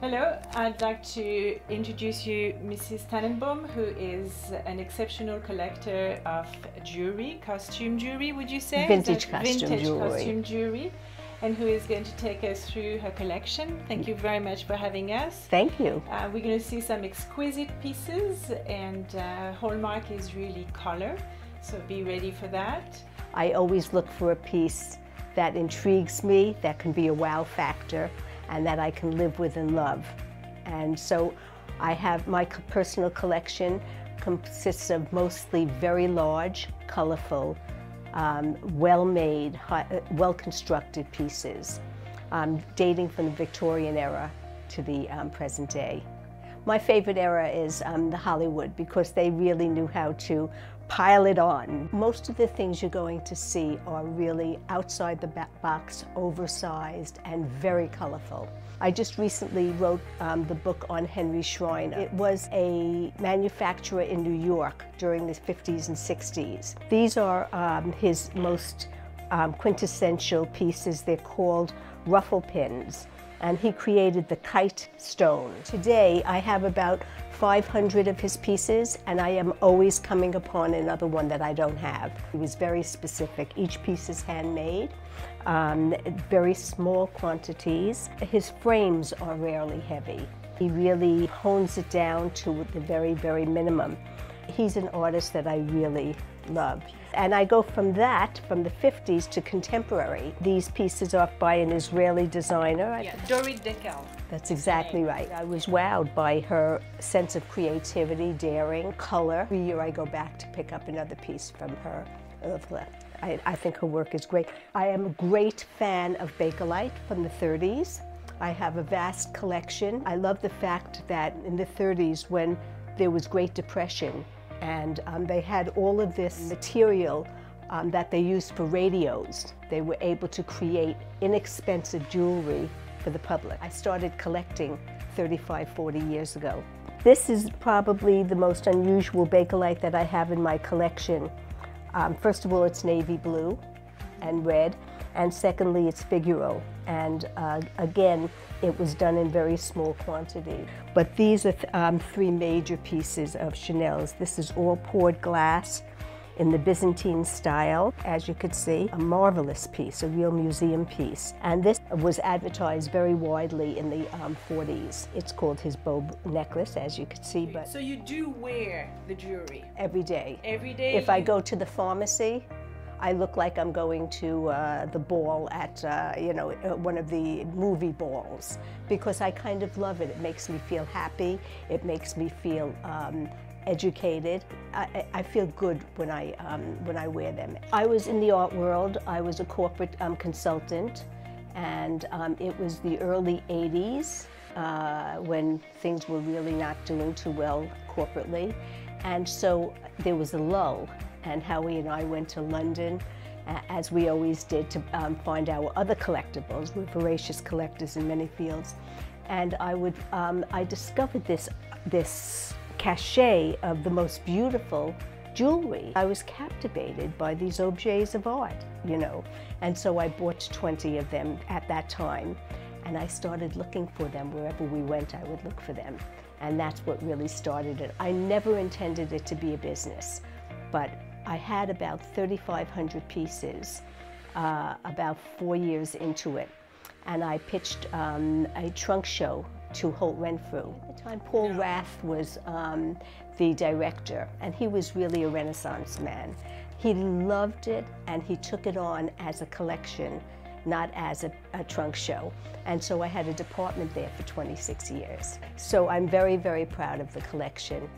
Hello, I'd like to introduce you Mrs. Tanenbaum, who is an exceptional collector of jewelry, costume jewelry, would you say? Vintage costume vintage jewelry. costume jewelry, and who is going to take us through her collection. Thank you very much for having us. Thank you. Uh, we're going to see some exquisite pieces, and uh, hallmark is really color, so be ready for that. I always look for a piece that intrigues me, that can be a wow factor, and that I can live with and love. And so I have my personal collection consists of mostly very large, colorful, um, well-made, uh, well-constructed pieces, um, dating from the Victorian era to the um, present day. My favorite era is um, the Hollywood because they really knew how to pile it on. Most of the things you're going to see are really outside the box, oversized, and very colorful. I just recently wrote um, the book on Henry Schreiner. It was a manufacturer in New York during the 50s and 60s. These are um, his most um, quintessential pieces. They're called ruffle pins and he created the kite stone. Today, I have about 500 of his pieces, and I am always coming upon another one that I don't have. He was very specific. Each piece is handmade, um, very small quantities. His frames are rarely heavy. He really hones it down to the very, very minimum. He's an artist that I really love. And I go from that, from the 50s to contemporary. These pieces are by an Israeli designer. Yeah, Dorit Dekel. that's exactly right. I was wowed by her sense of creativity, daring, color. Every year I go back to pick up another piece from her. I, I think her work is great. I am a great fan of Bakelite from the 30s. I have a vast collection. I love the fact that in the 30s, when there was Great Depression, and um, they had all of this material um, that they used for radios. They were able to create inexpensive jewelry for the public. I started collecting 35, 40 years ago. This is probably the most unusual Bakelite that I have in my collection. Um, first of all, it's navy blue and red, and secondly, it's figural. And uh, again, it was done in very small quantity. But these are th- um, three major pieces of Chanel's. This is all poured glass in the Byzantine style, as you could see, a marvelous piece, a real museum piece. And this was advertised very widely in the um, 40s. It's called his bow necklace, as you could see, but So you do wear the jewelry every day. every day? If I go to the pharmacy, I look like I'm going to uh, the ball at, uh, you know, uh, one of the movie balls because I kind of love it. It makes me feel happy. It makes me feel um, educated. I, I- feel good when I, um, when I wear them. I was in the art world. I was a corporate um, consultant and um, it was the early 80s uh, when things were really not doing too well corporately. And so there was a lull, and Howie and I went to London, a- as we always did, to um, find our other collectibles. We're voracious collectors in many fields. And I would, um, I discovered this, this cachet of the most beautiful jewelry. I was captivated by these objets of art, you know. And so I bought 20 of them at that time. And I started looking for them wherever we went, I would look for them. And that's what really started it. I never intended it to be a business, but I had about 3,500 pieces uh, about four years into it. And I pitched um, a trunk show to Holt Renfrew. At the time, Paul Rath was um, the director, and he was really a Renaissance man. He loved it, and he took it on as a collection, not as a, a trunk show. And so I had a department there for 26 years. So I'm very, very proud of the collection.